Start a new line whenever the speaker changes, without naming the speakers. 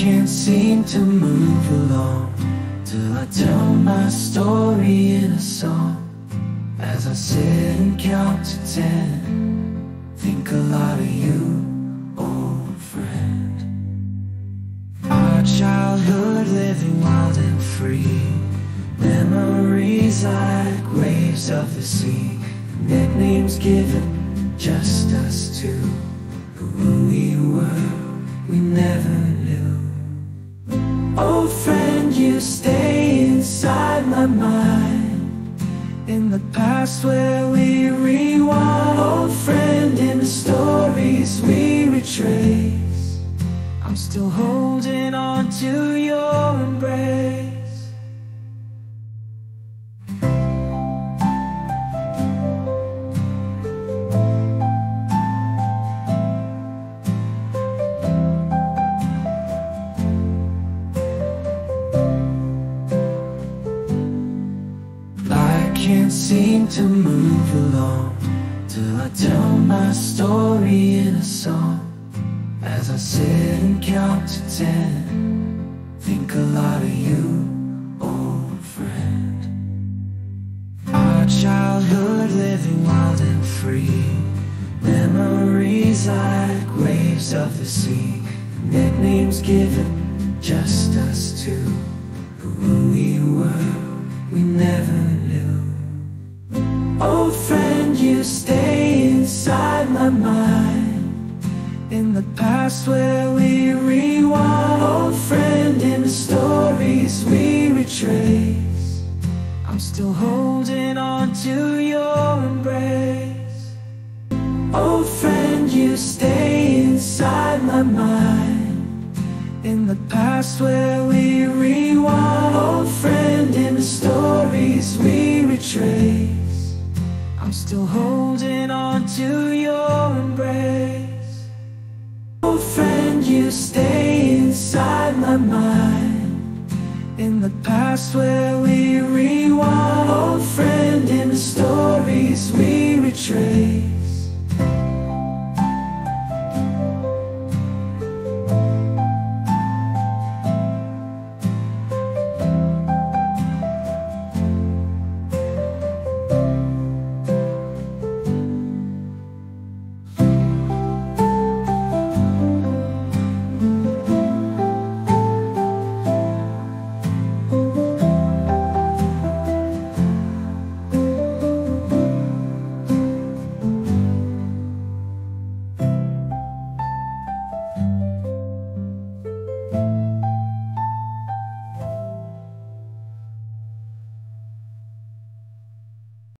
can't seem to move along till I tell my story in a song. As I sit and count to ten, think a lot of you, old friend. Our childhood living wild and free, memories like waves of the sea, nicknames given just us two. Who we were, we never knew. Old friend, you stay inside my mind. In the past where we rewind. Old friend, in the stories we retrace. I'm still holding on to your seem to move along till I tell my story in a song. As I sit and count to ten, think a lot of you, old friend. Our childhood living wild and free, memories like waves of the sea, nicknames given just us two. Who we were, we never knew. Old friend, you stay inside my mind. In the past where we rewind. Old friend, in the stories we retrace. I'm still holding on to your embrace. Old friend, you stay inside my mind. In the past where we rewind. Old friend, in the stories we retrace. I'm still holding on to your embrace. Old friend, you stay inside my mind. In the past where we